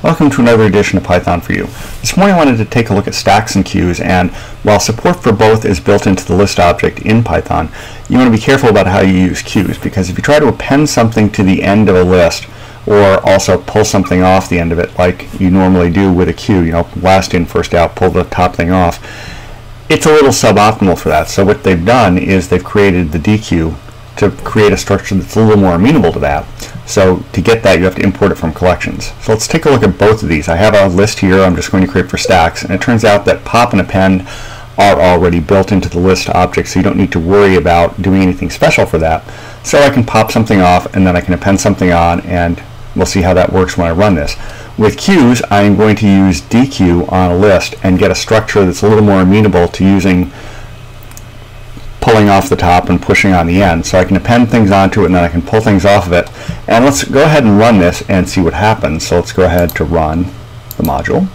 Welcome to another edition of Python for You. This morning I wanted to take a look at stacks and queues and while support for both is built into the list object in Python, you want to be careful about how you use queues because if you try to append something to the end of a list or also pull something off the end of it like you normally do with a queue, you know, last in, first out, pull the top thing off, it's a little suboptimal for that. So what they've done is they've created the deque to create a structure that's a little more amenable to that. So to get that, you have to import it from collections. So let's take a look at both of these. I have a list here I'm just going to create for stacks, and it turns out that pop and append are already built into the list object, so you don't need to worry about doing anything special for that. So I can pop something off, and then I can append something on, and we'll see how that works when I run this. With queues, I'm going to use deque on a list and get a structure that's a little more amenable to using pulling off the top and pushing on the end. So I can append things onto it and then I can pull things off of it. And let's go ahead and run this and see what happens. So let's go ahead to run the module.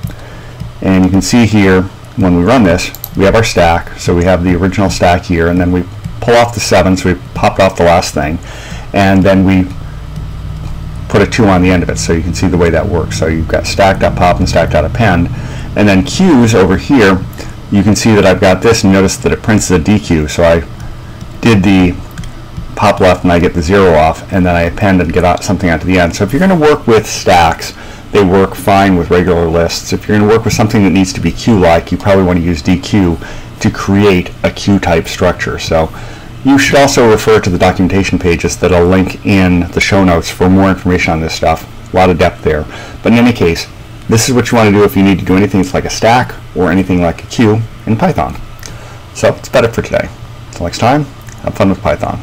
And you can see here when we run this, we have our stack. So we have the original stack here and then we pull off the 7, so we popped off the last thing. And then we put a 2 on the end of it so you can see the way that works. So you've got stack.pop and stack.append. And then queues over here you can see that I've got this and notice that it prints the deque So I did the pop left and I get the zero off and then I append and get something onto the end. So if you're going to work with stacks, they work fine with regular lists. If you're going to work with something that needs to be queue-like, you probably want to use deque to create a queue-type structure. So you should also refer to the documentation pages that I'll link in the show notes for more information on this stuff. A lot of depth there. But in any case, this is what you want to do if you need to do anything like a stack or anything like a queue in Python. So that's about it for today. Until next time, have fun with Python.